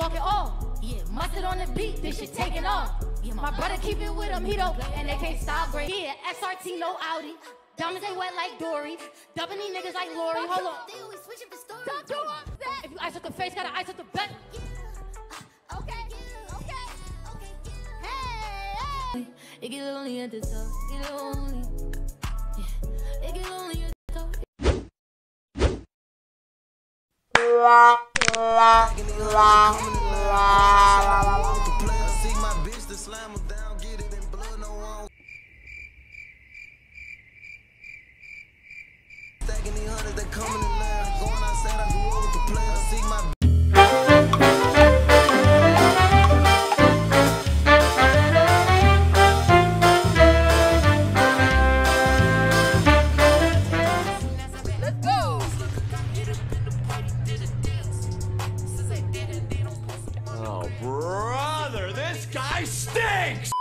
walk it off. Yeah, mustard on the beat, this shit taking off. Yeah, my brother keep it with him, he don't, and they can't stop great. Yeah, SRT, no Audi. Diamonds they wet like Dory. Dubbing these niggas like Lori. Hold on. They always. Don't. If you ice up the face, gotta ice up the bet. It get lonely at the top. Get lonely. Yeah. It get lonely at the top. See my bitch to slam Stinks!